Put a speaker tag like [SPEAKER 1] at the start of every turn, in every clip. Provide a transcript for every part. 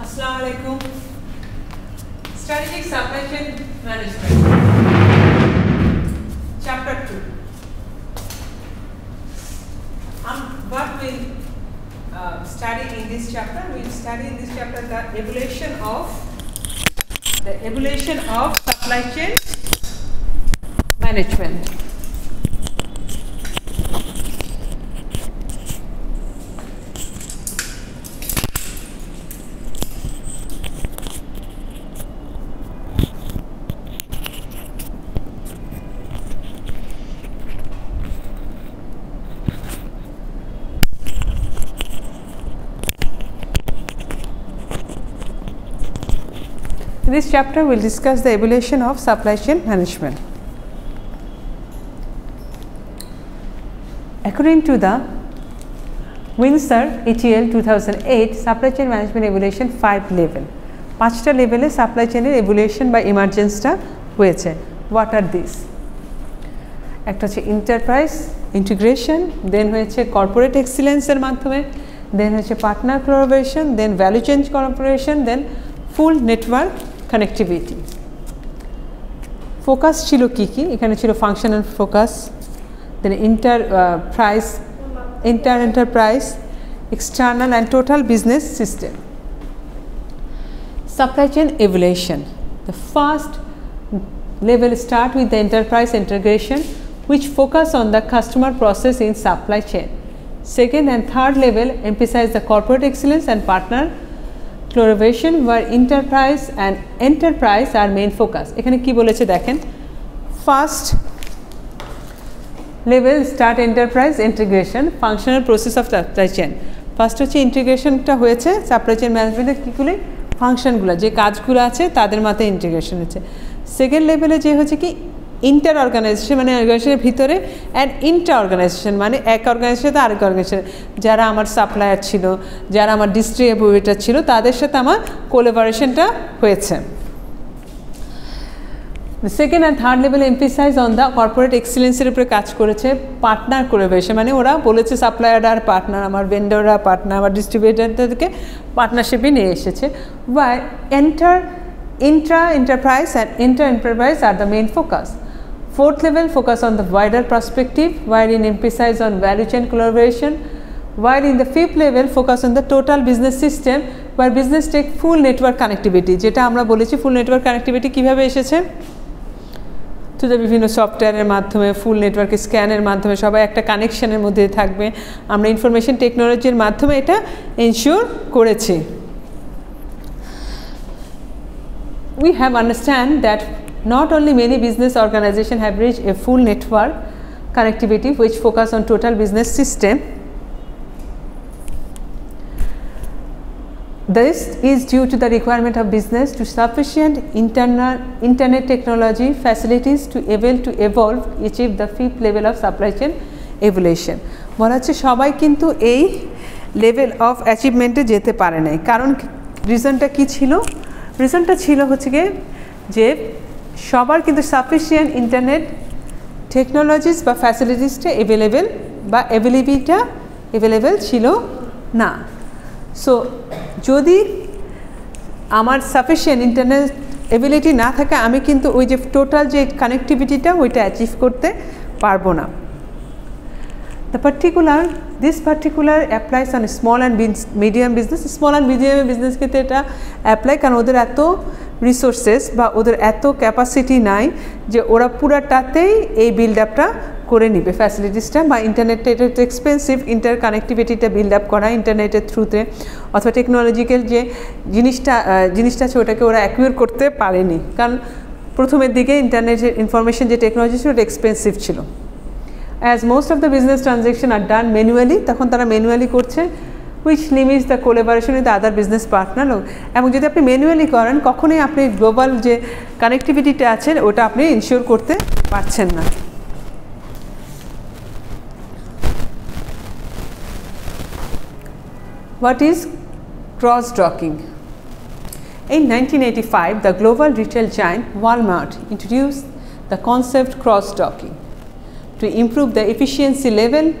[SPEAKER 1] Assalamu alaikum. Strategic supply chain management. Chapter 2. Um, what we'll uh, study in this chapter? We'll study in this chapter the evolution of the evolution of supply chain management. This chapter, we will discuss the evolution of supply chain management. According to the Windsor ETL 2008 Supply Chain Management Evolution 5 level, পাঁচটা লেভেলে supply চেনের evolution বা ইমার্জেন্সটা হয়েছে। What are this একটা হচ্ছে enterprise integration দেন হয়েছে corporate এক্সিলেন্সের মাধ্যমে দেন হচ্ছে partner collaboration then value change corporation then full network connectivity focus ছিল কি কি এখানে ছিল functional focus then inter price inter enterprise external and total business system supply chain evaluation. The first level start with the enterprise integration which focus on the customer process in supply chain. Second and third level emphasize the corporate excellence and partner collaboration where enterprise and enterprise R main focus এখানে কি বলেছে দেখেন? First level start enterprise integration functional process of supply chain first হচ্ছে ইন্টিগ্রেশনটা হয়েছে supply chain ম্যানেজমেন্টের কীগুলি ফাংশনগুলো যে কাজগুলো আছে, তাদের মাথায় ইন্টিগ্রেশন হচ্ছে সেকেন্ড লেভেলে যে হচ্ছে কি ইন্টার অর্গানাইজেশন মানে অর্গানাইজেশনের ভিতরে অ্যান্ড ইন্টার অর্গানাইজেশন মানে এক অর্গানাইজেশন সাথে আরেক অর্গানাইজেশন যারা আমার সাপ্লায়ার ছিল, যারা আমার ডিস্ট্রিবিউটার ছিল, তাদের সাথে আমার কোলাবোরেশনটা হয়েছে। Second and third level emphasize on the corporate এক্সিলেন্সের উপরে কাজ করেছে পার্টনার কোলাবোরেশন মানে ওরা বলেছে সাপ্লায়ার আর পার্টনার আমার ভেন্ডররা পার্টনার আমার ডিস্ট্রিবিউটারদেরকে পার্টনারশিপে নিয়ে এসেছে। Why enter intra enterprise and inter enterprise are the main focus. Fourth level focus on the wider perspective wherein emphasize on value chain collaboration while in the fifth level focus on the total business system where business take full network connectivity যেটা আমরা বলেছি full network connectivity কীভাবে এসেছে তো বিভিন্ন সফটওয়্যারের মাধ্যমে ফুল network স্ক্যানের মাধ্যমে সবাই একটা কানেকশনের মধ্যে থাকবে আমরা ইনফরমেশন টেকনোলজির মাধ্যমে এটা এনশিওর করেছি we have understand that not only many business organizations have reached a full network connectivity which focus on total business system. This is due to the requirement of business to sufficient internal internet technology facilities to able to evolve achieve the fifth level of supply chain evolution. বলা হচ্ছে সবাই কিন্তু এই level of অ্যাচিভমেন্টে যেতে পারে নাই কারণ রিজনটা কি ছিল রিজনটা ছিল হচ্ছে গিয়ে যে সবার কিন্তু সাফিসিয়েন্ট ইন্টারনেট টেকনোলজিস বা ফ্যাসিলিটিসটা অ্যাভেলেবেল বা অ্যাভেলেবিলিটা অ্যাভেলেবেল ছিল না। সো যদি আমার সাফিসিয়েন্ট ইন্টারনেট এবিলিটি না থাকে, আমি কিন্তু ওই যে টোটাল যে কানেক্টিভিটিটা ওইটা অ্যাচিভ করতে পারব না। The particular, this particular applies on small and medium business small and medium business ক্ষেত্রে এটা অ্যাপ্লাই কারণ ওদের এত রিসোর্সেস বা ওদের এত ক্যাপাসিটি নাই যে ওরা পুরাটাতেই এই বিল্ড আপটা করে নিবে। ফ্যাসিলিটিসটা বা ইন্টারনেটটা এটা তো এক্সপেন্সিভ ইন্টার কানেক্টিভিটিটা বিল্ড আপ করা ইন্টারনেটের থ্রুতে অথবা টেকনোলজিক্যাল যে জিনিসটা জিনিসটা আছে, ওটাকে ওরা অ্যাকিউর করতে পারেনি। কারণ প্রথমের দিকে ইন্টারনেটের ইনফরমেশন যে টেকনোলজি ছিল, ওটা এক্সপেন্সিভ ছিল। As most of the business transaction R done manually তখন তারা ম্যানুয়ালি করছে। Which limits the collaboration with other business partner এবং যদি আপনি ম্যানুয়ালি করেন কখনোই আপনি গ্লোবাল যে কানেক্টিভিটিটা আছে ওটা আপনি ইনশিওর করতে পারছেন না। Is cross docking In 1985, the global retail giant Walmart introduced the concept cross-docking. to improve the efficiency level,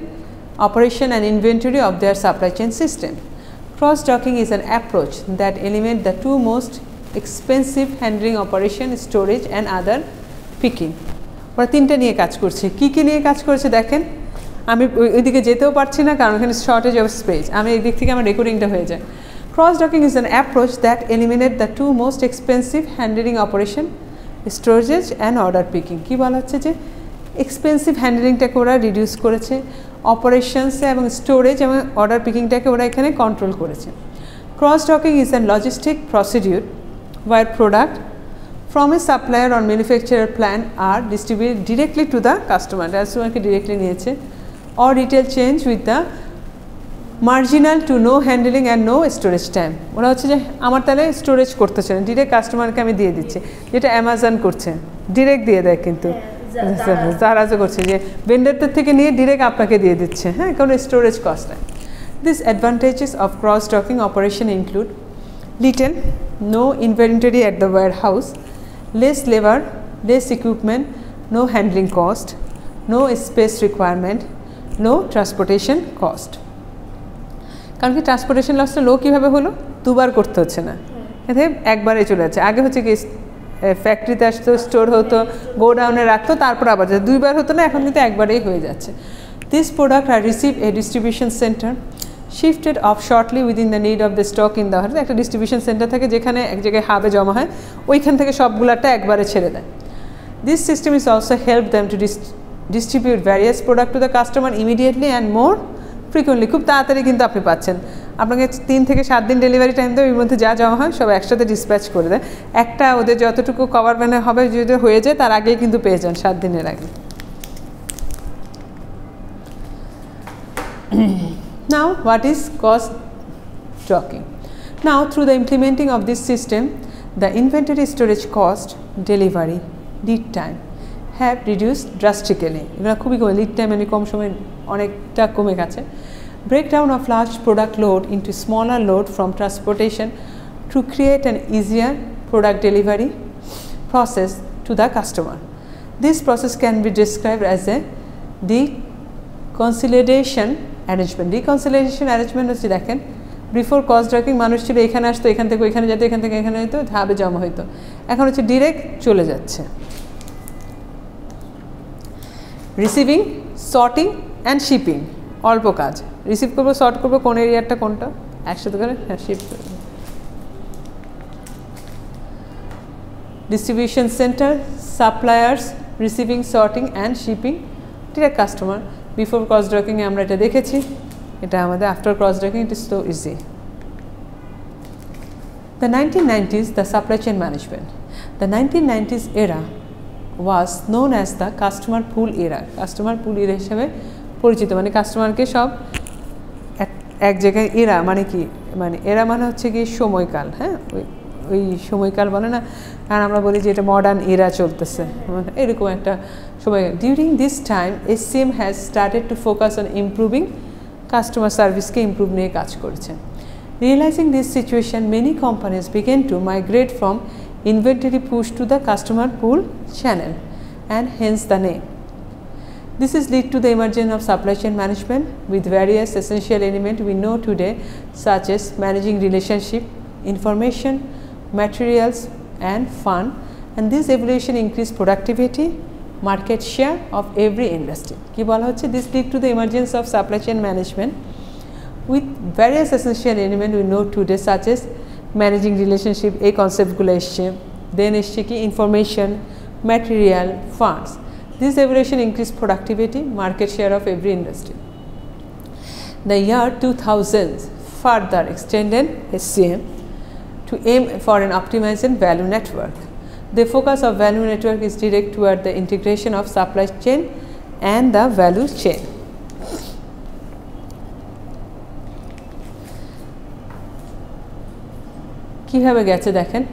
[SPEAKER 1] operation and inventory of their supply chain system. Cross-docking is an approach that eliminates the two most expensive handling operation, storage and other picking. ওরা তিনটে নিয়ে কাজ করছে কী কী নিয়ে কাজ করছে দেখেন আমি ওইদিকে যেতেও পারছি না কারণ এখানে শর্টেজ অফ স্পেস আমি এই দিক থেকে আমার রেকর্ডিংটা হয়ে যায় cross docking is an approach that eliminate the two most expensive handling operation storage and order picking কী বলা হচ্ছে যে এক্সপেন্সিভ হ্যান্ডেলিংটাকে ওরা রিডিউস করেছে অপারেশনসে এবং স্টোরেজ এবং অর্ডার পিকিংটাকে ওরা এখানে কন্ট্রোল করেছে। Cross docking is an logistic procedure where product from a supplier or manufacturer plant are distributed directly to the customer কাস্টমারকে ডিরেক্টলি নিয়েছে। Or retail change with the marginal to no handling and no storage time ওরা হচ্ছে যে আমার তাহলে storage করতেছে না direct কাস্টমারকে আমি দিয়ে দিচ্ছি, যেটা অ্যামাজন করছে ডিরেক্ট দিয়ে দেয় কিন্তু। জারাজও করছে যে ভেন্ডারদের থেকে নিয়ে ডিরেক্ট আপনাকে দিয়ে দিচ্ছে হ্যাঁ? কারণ স্টোরেজ কস্ট নাই। This advantages of cross stocking operation include little no inventory at the warehouse less labour less equipment no handling cost no space requirement no transportation cost কারণ কি ট্রান্সপোর্টেশন লসটা লো কীভাবে হলো? দুবার করতে হচ্ছে না। এতে একবারে চলে যাচ্ছে। আগে হচ্ছে কি ফ্যাক্টরিতে আসতো স্টোর হতো গোডাউনে রাখতো, তারপর আবার যেত। দুইবার হতো না, এখন কিন্তু একবারেই হয়ে যাচ্ছে। This product are receive a distribution centre shifted of shortly within the need of the stock in the একটা ডিস্ট্রিবিউশন সেন্টার থাকে যেখানে এক জায়গায় হাবে জমা হয়, ওইখান থেকে সবগুলাটা একবারে ছেড়ে দেয়। This system is also help them to distribute various product to the customer immediately and more frequently খুব তাড়াতাড়ি কিন্তু আপনি পাচ্ছেন। আপনাকে তিন থেকে সাত দিন ডেলিভারি টাইম দেবে, এর মধ্যে যা জমা হয় সব একসাথে ডিসপ্যাচ করে দেয়। একটা ওদের যতটুকু কভার ব্যানার মানে হবে যদি হয়ে যায়, তার আগেই কিন্তু পেয়ে যান সাত দিনের আগে। Now what is cause trucking now through the implementing of this system the inventory storage cost delivery lead time have reduce drastically এগুলো খুবই কম লিড টাইম মানে কম সময়ে অনেকটা কমে গেছে। Breakdown of large product load into smaller load from transportation to create an easier product delivery process to the customer. This process can be described as a deconsolidation arrangement reconciliation arrangement হচ্ছে দেখেন before cost ড্রাকিং মানুষ ছিল এখানে আসতো এখান থেকে ওইখানে যেত এখান থেকে এখানে হইতো ধাবে জমা হইতো এখন হচ্ছে ডিরেক্ট চলে যাচ্ছে রিসিভিং সর্টিং অ্যান্ড শিপিং অল্প কাজ। রিসিভ করব শর্ট করব কোন এরিয়ারটা কোনটা? একসাথে করে হ্যাঁ করব distribution centre suppliers receiving sorting and shipping direct customer before cross ড্রকিংয়ে আমরা এটা দেখেছি। এটা আমাদের after cross docking it is so easy The 1990s, the supply chain management. The 1990s era was known as the customer pool era. Customer pool era হিসেবে পরিচিত মানে কাস্টমারকে সব এক জায়গায় এরা মানে কি মানে এরা মানে হচ্ছে কি সময়কাল হ্যাঁ? ওই ওই সময়কাল বলে না কারণ আমরা বলি যে এটা মডার্ন এরা চলতেছে। এরকম একটা সময়। During this time SCM has started to focus on improving customer সার্ভিসকে improve নিয়ে কাজ করছে। Realising this situation many companies begin to migrate from inventory push to the customer pull channel and hence the name. This is lead to the emergence of supply chain management with various essential elements we know today such as managing relationship, information, materials and fund and this evolution increase productivity market share of every industry কি বলা হচ্ছে this lead to the emergence of supply chain management with various essential elements we know today such as managing relationship এই কনসেপ্টগুলো এসছে দেন এসছে কি information material funds this evolution increased productivity market share of every industry the year 2000 further extended SCM to aim for an optimized value network. The focus of value network is direct toward the integration of supply chain and the value chain. কীভাবে গেছে দেখেন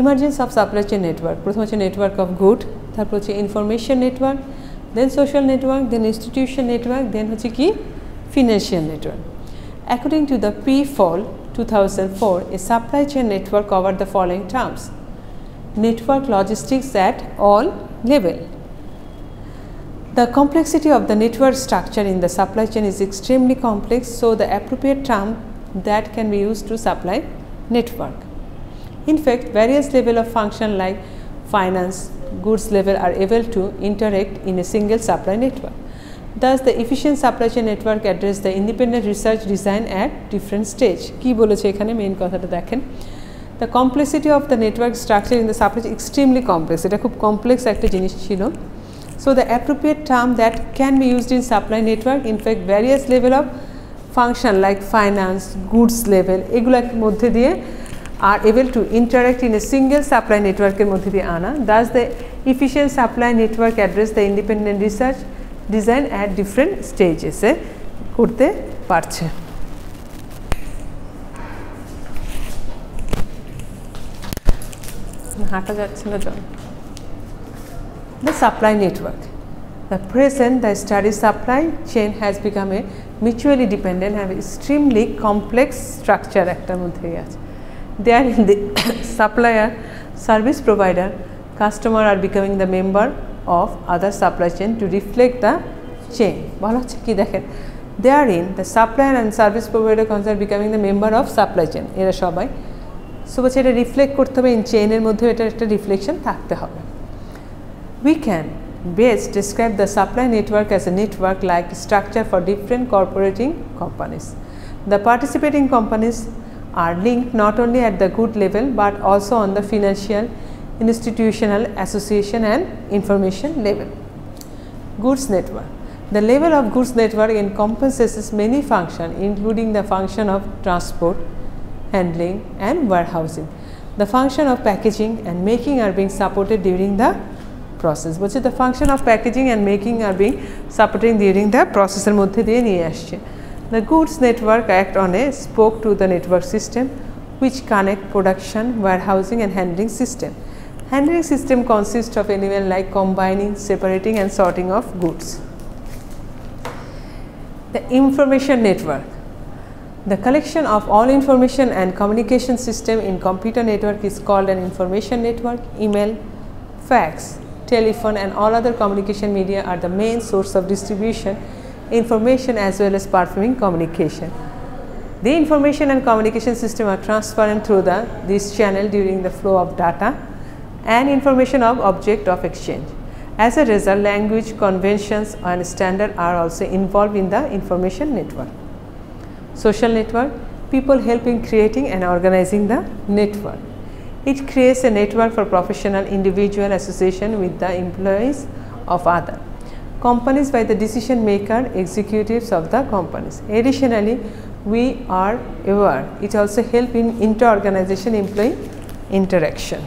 [SPEAKER 1] emergence of supply chain network প্রথম হচ্ছে network of good তারপর হচ্ছে information network then social network then institution network then হচ্ছে কি financial network according to the pre fall 2004, a supply chain network covered the following terms. Network logistics at all level. The complexity of the network structure in the supply chain is extremely complex, so the appropriate term that can be used to supply network. In fact, various level of function like finance, goods level are able to interact in a single supply network. Thus, the efficient supply chain network address the independent research design at different stage. কি বলেছে এখানে main কথাটা দেখেন the complexity of the network structure in the supply extremely complex এটা খুব complex একটা জিনিস ছিল so the appropriate term that can be used in supply network in fact various level of function like finance goods level এগুলোর মধ্যে দিয়ে are able to interact in a single supply network এর মধ্যে দিয়ে আনা thus the efficient supply network address the independent research design at different stages এ করতে পারছে হাঁটা যাচ্ছে না জন the supply network the present the study supply chain has become a mutually dependent and extremely complex structure আছে there in the supplier service provider customer are becoming the member of other supply chain to reflect the chain বলা হচ্ছে কি দেখেন therein the supplier and service provider concern becoming the member of supply chain এরা সবাই so বলছে এটা reflect করতে হবে ইন চেইনের মধ্যেও এটার একটা রিফ্লেকশন থাকতে হবে we can best describe the supply network as a network like structure for different corporating companies the participating companies are linked not only at the good level but also on the financial, institutional, association and information level. Goods network. The level of goods network encompasses many functions including the function of transport, handling and warehousing. The function of packaging and making are being supported during the process. বলছে the function of packaging and making are being supported during the process এর মধ্যে দিয়ে নিয়ে আসছে the goods network act on a spoke to the network system which connect production, warehousing and handling system. Handling system consists of element like combining, separating and sorting of goods. The information network. The collection of all information and communication system in computer network is called an information network. Email, fax, telephone and all other communication media are the main source of distribution information as well as performing communication. The information and communication system are transparent through the this channel during the flow of data and information of object of exchange. As a result, language, conventions and standard are also involved in the information network. Social network, people help in creating and organizing the network. It creates a network for professional, individual association with the employees of other companies by the decision maker executives of the companies. Additionally, we are aware it also help in inter-organization employee interaction.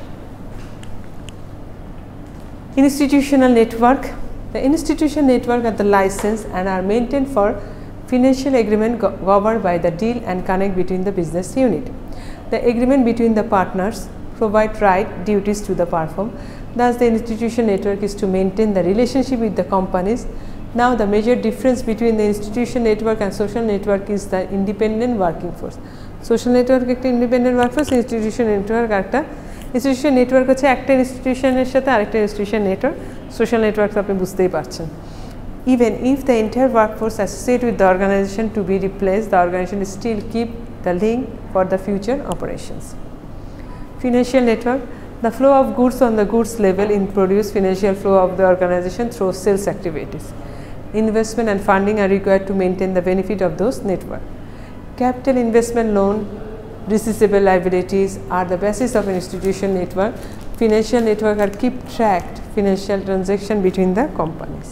[SPEAKER 1] Institutional network. The institution network are the license and are maintained for financial agreement go governed by the deal and connect between the business unit. The agreement between the partners provide right duties to the perform Thus, the institution network is to maintain the relationship with the companies. Now, the major difference between the institution network and social network is the independent working force. Social network একটা independent workforce, institution network একটা institution network হচ্ছে একটা institutionের সাথে আরেকটা institution network, social network আপনি বুঝতেই পারছেন। Even if the entire workforce associated with the organization to be replaced, the organization still keep the link for the future operations. Financial network the flow of goods on the goods level in produce financial flow of the organization through sales activities. Investment and funding are required to maintain the benefit of those network. Capital investment loan, receivable liabilities are the basis of an institution network. Financial network are keep tracked financial transaction between the companies.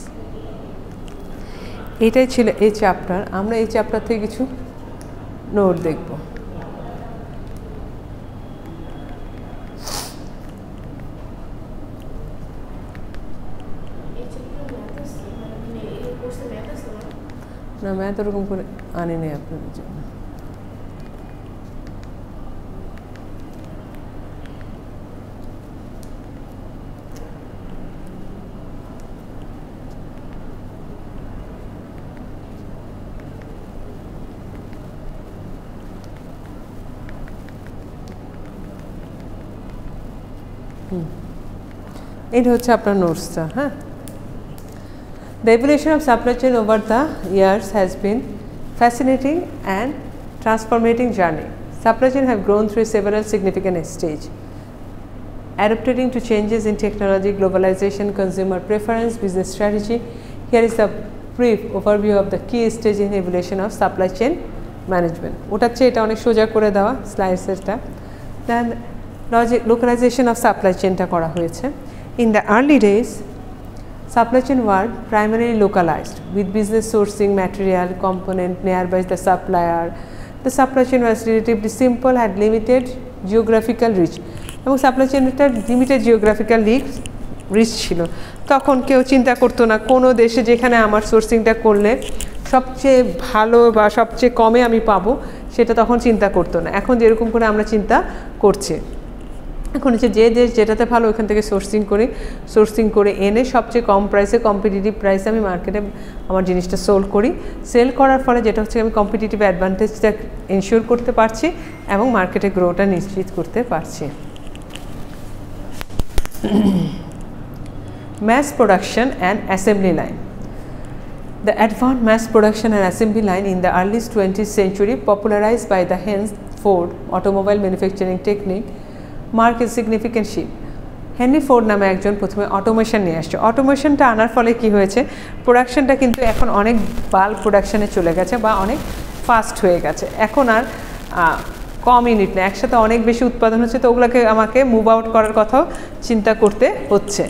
[SPEAKER 1] এটাই ছিল এই chapter আমরা এই chapter থেকে কিছু note দেখবো না math ওরকম করে আনি নেই আপনাদের জন্য এটা হচ্ছে আপনার নোটসটা হ্যাঁ The evolution of supply chain over the years has been fascinating and transformating journey. Supply chain have grown through several significant stages. Adapting to changes in technology, globalization, consumer preference, business strategy. Here is the brief overview of the key stage in evolution of supply chain management. ওটার চেয়ে এটা অনেক সোজা করে দেওয়া স্লাইডসেরটা then logic localization of supply চেনটা করা হয়েছে in the early days Supply chain were primarily localized with business sourcing material component nearby the supplier. The supply chain was relatively simple had limited geographical reach এবং supply চেনটা limited geographical leak reach ছিল তখন কেউ চিন্তা করতো না কোনো দেশে যেখানে আমার সোর্সিংটা করলে সবচেয়ে ভালো বা সবচেয়ে কমে আমি পাবো সেটা তখন চিন্তা করতো না এখন যেরকম করে আমরা চিন্তা করছি এখন হচ্ছে যে দেশ যেটাতে ভালো, ওখান থেকে সোর্সিং করি সোর্সিং করে এনে সবচেয়ে কম প্রাইসে কম্পিটিটিভ প্রাইসে আমি মার্কেটে আমার জিনিসটা সোল করি। সেল করার ফলে যেটা হচ্ছে আমি কম্পিটিটিভ অ্যাডভান্টেজটা ইনশিওর করতে পারছি এবং মার্কেটে গ্রোটা নিশ্চিত করতে পারছি। Mass production and assembly line the advance mass production and assembly line in the earliest twenty century popularise by the hence Ford automobile manufacturing technique mark is significant ship Henry Ford নামে একজন প্রথমে automation নিয়ে আসছে। অটোমেশনটা আনার ফলে কি হয়েছে? প্রোডাকশনটা কিন্তু এখন অনেক বাল্ক প্রোডাকশানে চলে গেছে বা অনেক ফাস্ট হয়ে গেছে। এখন আর কম ইউনিট না একসাথে অনেক বেশি উৎপাদন হচ্ছে তো ওগুলোকে আমাকে মুভ আউট করার কথাও চিন্তা করতে হচ্ছে।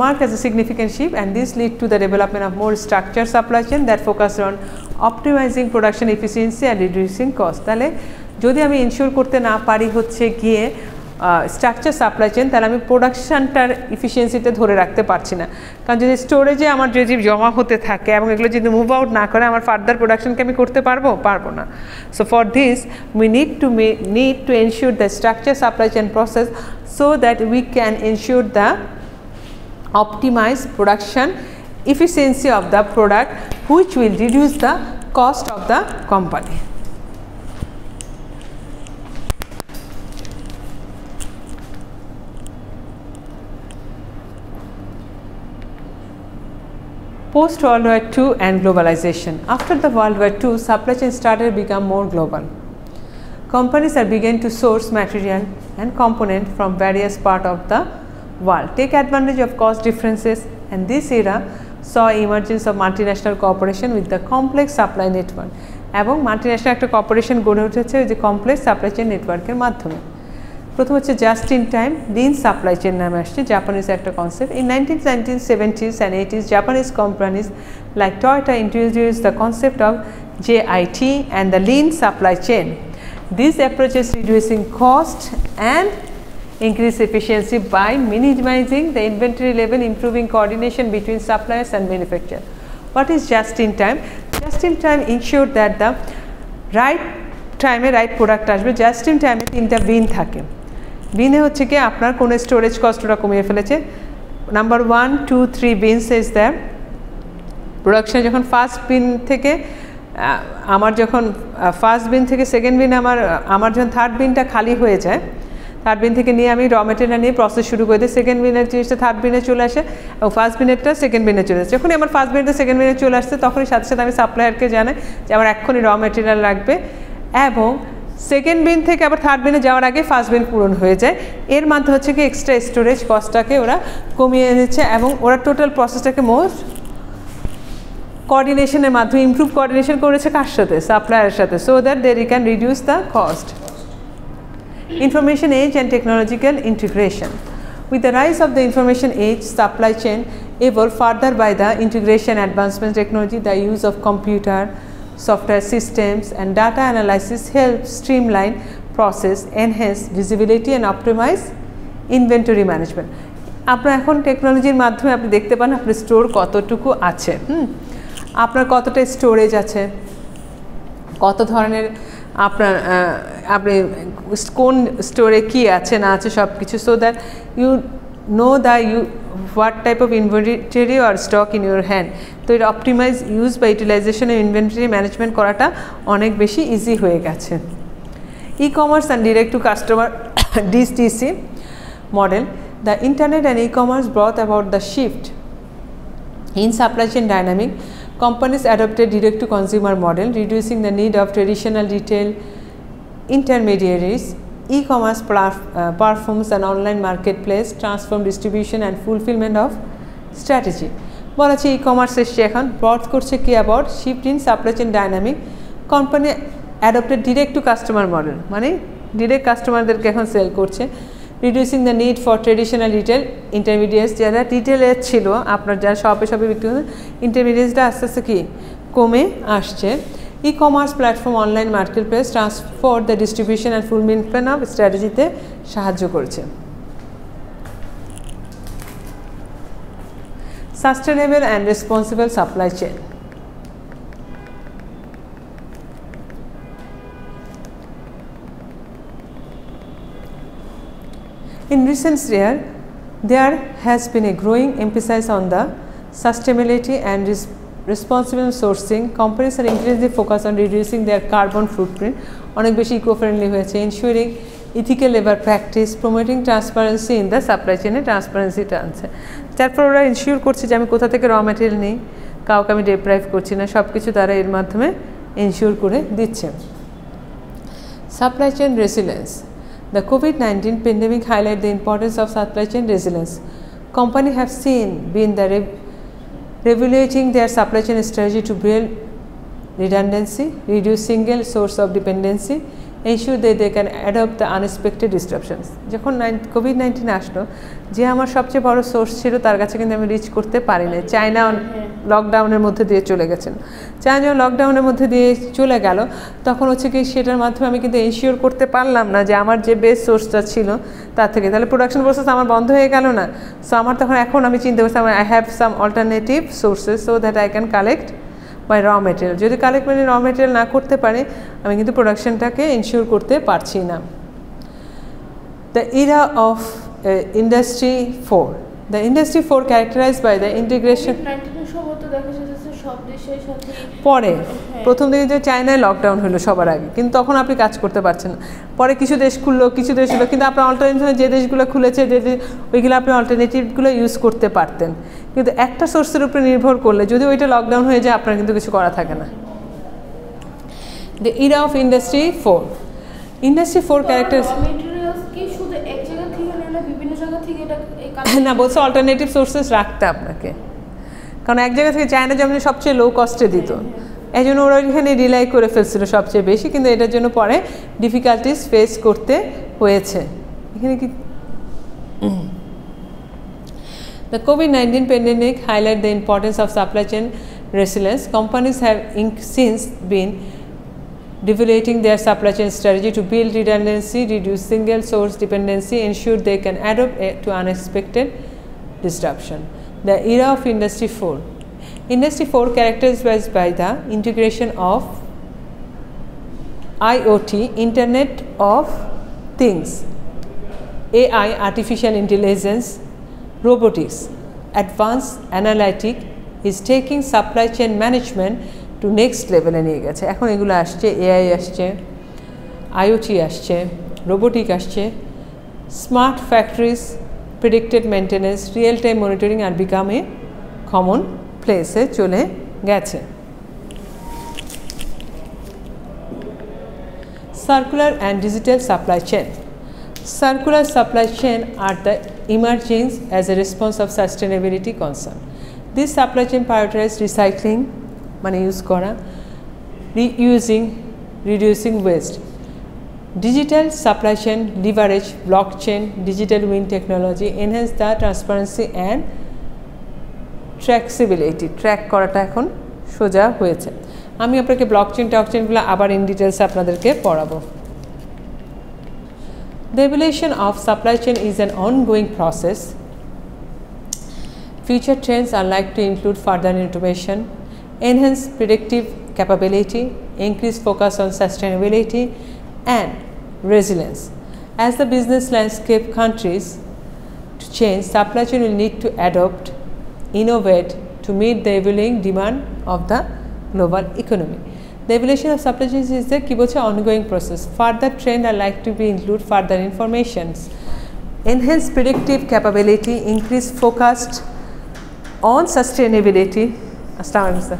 [SPEAKER 1] Mark as a significant ship and this lead to the development of more structure supply chain that focus on optimising production efficiency and reducing cost তাহলে যদি আমি ইনশিওর করতে না পারি হচ্ছে গিয়ে স্ট্রাকচার সাপ্লাই চেন তাহলে আমি প্রোডাকশানটার ইফিসিয়েন্সিতে ধরে রাখতে পারছি না। কারণ যদি স্টোরেজে আমার যদি জমা হতে থাকে এবং এগুলো যদি মুভ আউট না করে, আমার ফার্দার প্রোডাকশনকে আমি করতে পারব? পারব না। So for this we need to need to ensure the structure supply chain process so that we can ensure the optimise production efficiency of the product, which will reduce the cost of the company. Post World War II and globalization. After the World War II, supply chain started to become more global. Companies are began to source material and component from various parts of the world, take advantage of cost differences and this era saw emergence of multinational cooperation with the complex supply network এবং multinational একটা corporation গড়ে উঠেছে ওই যে complex supply chain নেটওয়ার্কের মাধ্যমে প্রথম হচ্ছে just in time lean supply chain নামে আসছে জাপানিজ একটা concept in nineteen nineteen seventies and eighties Japanese companies like Toyota introduce the concept of J I T and the lean supply chain this approaches reducing cost and increase efficiency by minimizing the inventory level, improving coordination between suppliers and manufacturer. What is just in time? Just in time ensure that the right টাইমে right product আসবে just in টাইমে তিনটা বিন থাকে বিনে হচ্ছে কি আপনার কোনো স্টোরেজ কস্টটা কমিয়ে ফেলেছে। Number one two three bins is the প্রোডাকশনে যখন ফার্স্ট বিন থেকে আমার যখন ফার্স্ট বিন থেকে সেকেন্ড বিন আমার আমার যখন থার্ড বিনটা খালি হয়ে যায় থার্ড বিন থেকে নিয়ে আমি র মেটেরিয়াল নিয়ে প্রসেস শুরু করে দিই। সেকেন্ড বিনের জিনিসটা থার্ড বিনে চলে আসে এবং ফার্স্ট বিনেরটা সেকেন্ড বিনে চলে আসে। যখনই আমার ফার্স্ট বিনটা সেকেন্ড বিনে চলে আসছে, তখনই সাথে সাথে আমি সাপ্লায়ারকে জানাই যে আমার এক্ষুনি র মেটেরিয়াল লাগবে এবং সেকেন্ড বিন থেকে আবার থার্ড বিনে যাওয়ার আগে ফার্স্ট বিন পূরণ হয়ে যায়। এর মাধ্যমে হচ্ছে কি এক্সট্রা স্টোরেজ কস্টটাকে ওরা কমিয়ে এনেছে এবং ওরা টোটাল প্রসেসটাকে মোস্ট কোঅর্ডিনেশনের মাধ্যমে ইম্প্রুভ কোঅর্ডিনেশন করেছে কার সাথে? সাপ্লায়ারের সাথে। So that they can reduce the cost information age and technological integration with the rise of the information age supply chain able further by the integration advancement technology the use of computer software systems and data analysis help streamline process, enhance visibility and optimize inventory management. আপনার এখন টেকনোলজির মাধ্যমে আপনি দেখতে পান আপনার store কতটুকু আছে হুম আপনার কতটা স্টোরেজ আছে কত ধরনের আপনার আপনি কোন স্টোরে কী আছে না আছে সব কিছু so that you know the you what type of inventory R stock in your hand তো এটা অপটিমাইজ ইউজ বা ইউটিলাইজেশন ইনভেন্টরি ম্যানেজমেন্ট করাটা অনেক বেশি ইজি হয়ে গেছে। E commerce and direct to customer DTC model the internet and e commerce brought about the shift in supply chain dynamic. Companies adopted direct to consumer model, reducing the need of traditional retail intermediaries. E-commerce uh, platforms and online marketplace transform distribution and fulfillment of strategy. বলা হচ্ছে e-commerce এসছে এখন। Brought করছে কি about shift in supply chain dynamic company adopted direct to customer model মানে direct কাস্টমারদেরকে এখন sell করছে। Reducing the need for traditional retail intermediates যারা রিটেলের ছিল আপনার যারা শপে শপে বিক্রি করছে ইন্টারমিডিয়েটসটা আস্তে আস্তে কি? কমে আসছে। E commerce platform online market place transfer the distribution and fulfilment of স্ট্র্যাটেজিতে সাহায্য করছে sustainable and responsible supply chain. In recent years, there has been a growing emphasis on the sustainability and responsible sourcing. Companies are increasingly focused on reducing their carbon footprint. অনেক বেশি eco friendly হয়েছে ensuring ethical labour practice promoting transparency in the supply চেনে ট্রান্সপারেন্সিটা আনছে তারপর ওরা ensure করছে যে আমি কোথা থেকে র ম্যাটেরিয়াল নিই কাউকে আমি ডেপ্রাইভ করছি না সব কিছু তারা এর মাধ্যমে ইনশিওর করে দিচ্ছে supply chain resilience The COVID-19 pandemic highlighted the importance of supply chain resilience. Companies have seen been the regulating their supply chain strategy to build redundancy, reduce single source of dependency, ensure that they can adopt the unexpected disruptions. যখন COVID nineteen আসলো, যে আমার সবচেয়ে বড় source ছিল, তার কাছে কিন্তু আমি রিচ করতে পারি না চায়না লকডাউনের মধ্যে দিয়ে চলে গেছেন। চায়না লকডাউনের মধ্যে দিয়ে চলে গেল, তখন হচ্ছে কি সেটার মাধ্যমে আমি কিন্তু এনশিওর করতে পারলাম না যে আমার যে বেস্ট সোর্সটা ছিল, তার থেকে। তাহলে প্রোডাকশন প্রসেস আমার বন্ধ হয়ে গেল না। সো আমার তখন এখন আমি চিন্তা করছি I have some alternative sources so that I can collect buy raw material যদি কালেক্ট মানে র মেটেরিয়াল না করতে পারে, আমি কিন্তু প্রোডাকশনটাকে ইনশিওর করতে পারছি না। The era of industry four the industry four characterise by the integration পরে হ্যাঁ। প্রথম দিকে যে চায়নায় লকডাউন হলো সবার আগে কিন্তু তখন আপনি কাজ করতে পারছেন না। পরে কিছু দেশ খুললো কিছু দেশ হলো কিন্তু আপনার অল্টারনেটিভ যে দেশগুলো খুলেছে যে ওইগুলো আপনি অল্টারনেটিভগুলো ইউজ করতে পারতেন। কিন্তু একটা সোর্সের উপরে নির্ভর করলে যদি ওইটা লকডাউন হয়ে যায় আপনার কিন্তু কিছু করা থাকে না। The era of industry four industry four character না বলছে অল্টারনেটিভ সোর্সেস রাখতে আপনাকে। কারণ এক জায়গা থেকে চায়না জামনি সবচেয়ে লো কস্টে দিত। এই জন্য ওরা ওইখানে রিলাই করে ফেলছিল সবচেয়ে বেশি কিন্তু এটার জন্য পরে ডিফিকাল্টিস ফেস করতে হয়েছে। এখানে কি? The COVID nineteen pandemic highlight the importance of supply chain resilience companies have ইং since been developing their supply chain strategy to build redundancy reduce single source dependency ensure they can adapt to unexpected disruption the era of Industry 4. Industry 4 characterized by the integration of IoT, Internet of Things, AI, artificial intelligence, robotics, advanced analytic is taking supply chain management to next level নিয়ে গেছে এখন এগুলো আসছে AI আসছে IoT আসছে robotic আসছে smart factories Predicted maintenance real time monitoring are become a common প্লেসে চলে গেছে circular and digital supply chain. Circular supply chain are the emergence as a response of sustainability concern. This supply chain prioritizes recycling, মানে use করা reusing, reducing waste, Digital supply chain leverage blockchain, digital twin technology enhance the transparency and traceability track করাটা এখন সোজা হয়েছে আমি আপনাকে blockchain টকচেনগুলো আবার in details আপনাদেরকে পড়াবো The evolution of supply chain is an ongoing process. Future trends are likely to include further automation, enhanced predictive capability, increased focus on sustainability, and resilience. As the business landscape countries to change, supply chain will need to adopt, innovate to meet the evolving demand of the global economy. The evolution of supply chains is the kibocha ongoing process. Further trend are likely to be include further informations. Enhanced predictive capability, increased focused on sustainability. Assalamualaikum.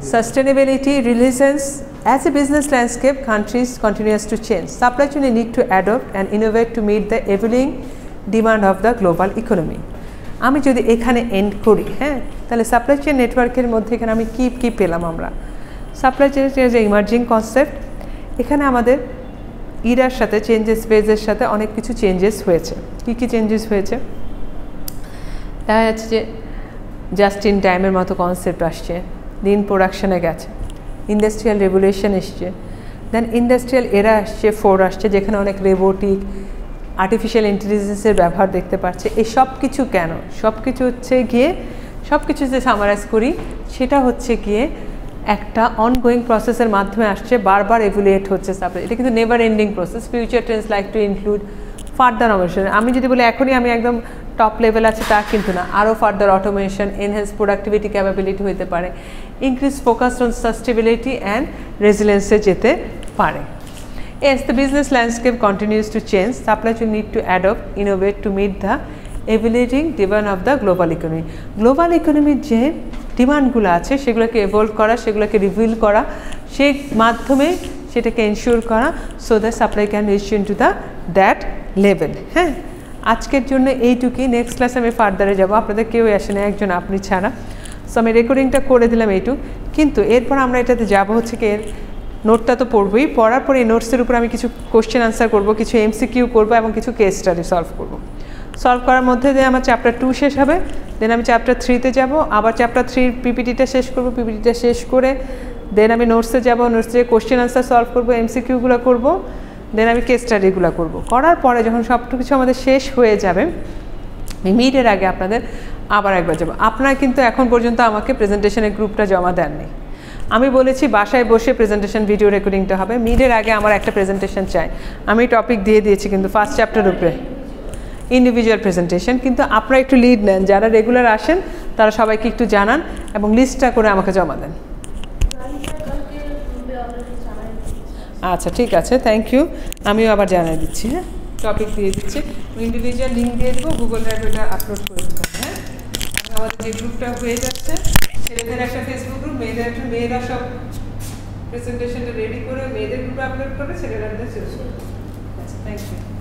[SPEAKER 1] sustainability, relations, as a business landscape, countries continues to change. Supply chain need to adopt and innovate to meet the evolving demand of the global economy. আমি যদি এখানে and করি হ্যাঁ? তাহলে supply chain নেটওয়ার্কের মধ্যে এখানে আমি কী কী পেলাম আমরা? সাপ্লাই চেনের যে ইমার্জিং কনসেপ্ট এখানে আমাদের ইরার সাথে চেঞ্জেস ফেজের সাথে অনেক কিছু চেঞ্জেস হয়েছে। কী কী চেঞ্জেস হয়েছে? দেখা যাচ্ছে যে জাস্ট ইন টাইমের মতো কনসেপ্ট আসছে। দিন প্রোডাকশনে গেছে। ইন্ডাস্ট্রিয়াল রেগুলেশন এসছে। দেন ইন্ডাস্ট্রিয়াল এরা আসছে ফোর আসছে, যেখানে অনেক রেবোটিক আর্টিফিশিয়াল ইন্টেলিজেন্সের ব্যবহার দেখতে পাচ্ছে। এই সব কিছু কেন? সব কিছু হচ্ছে গিয়ে, সব কিছু যে সামারাইজ করি, সেটা হচ্ছে গিয়ে একটা অনগোয়িং প্রসেসের মাধ্যমে আসছে, বারবার এভুলিয়েট হচ্ছে তারপরে এটা কিন্তু never ending process future trends like to include further automation আমি যদি বলি, এখনই আমি একদম টপ লেভেল আছে তা কিন্তু না। আরও further automation enhance productivity capability হতে পারে increase focus on sustainability and রেজিলেন্সে যেতে পারে। As the business landscape continues to change, supply chain need to adopt, innovate to meet the evolving demand of the global economy. Global ইকোনমির যে ডিমান্ডগুলো আছে সেগুলোকে evolve করা সেগুলোকে রিভিল করা সেই মাধ্যমে সেটাকে এনশিওর করা so the supply can reach to the that level হ্যাঁ? আজকের জন্য এইটুকুই। নেক্সট ক্লাসে আমি ফার্দারে যাব। আপনাদের কেউ আসে না একজন আপনি ছাড়া। সো আমি রেকর্ডিংটা করে দিলাম এইটুক। কিন্তু এরপর আমরা এটাতে যাব হচ্ছে কি, এর নোটটা তো পড়বই। পড়ার পরে এই নোটসের উপর আমি কিছু কোশ্চেন আনসার করব, কিছু এমসিকিউ করব এবং কিছু কেস স্টাডি সলভ করব। সলভ করার মধ্যে দিয়ে আমার চ্যাপ্টার টু শেষ হবে। দেন আমি চ্যাপ্টার থ্রিতে যাব। আবার চ্যাপ্টার থ্রির পিপিটিটা শেষ করব। পিপিটিটা শেষ করে দেন আমি নোটসে যাব। নোটসে কোশ্চেন আনসার সলভ করব এমসিকিউগুলো করব। দেন আমি কেস স্টাডিগুলো করব। করার পরে যখন সব কিছু আমাদের শেষ হয়ে যাবে মিডের আগে আপনাদের আবার একবার যাব। আপনারা কিন্তু এখন পর্যন্ত আমাকে প্রেজেন্টেশনের গ্রুপটা জমা দেননি। আমি বলেছি, বাসায় বসে প্রেজেন্টেশন ভিডিও রেকর্ডিংটা হবে। মিডের আগে আমার একটা প্রেজেন্টেশন চাই। আমি টপিক দিয়ে দিয়েছি কিন্তু ফার্স্ট চ্যাপ্টার উপরে। ইন্ডিভিজুয়াল প্রেজেন্টেশন কিন্তু আপনারা একটু লিড নেন। যারা রেগুলার আসেন, তারা সবাইকে একটু জানান এবং লিস্টটা করে আমাকে জমা দেন। আচ্ছা ঠিক আছে থ্যাংক ইউ আমিও আবার জানিয়ে দিচ্ছি হ্যাঁ? টপিক দিয়ে দিচ্ছি। ইন্ডিভিজুয়াল লিঙ্ক দিয়ে দেবো গুগল ড্রাইভ এটা আপলোড করে দেবো হ্যাঁ? আমাদের যে গ্রুপটা হয়ে যাচ্ছে, ছেলেদের একটা ফেসবুক গ্রুপ মেয়েদের একটা, মেয়েরা সব প্রেজেন্টেশনটা রেডি করে, মেয়েদের গ্রুপে আপলোড করে, ছেলেরা চলে আচ্ছা থ্যাংক ইউ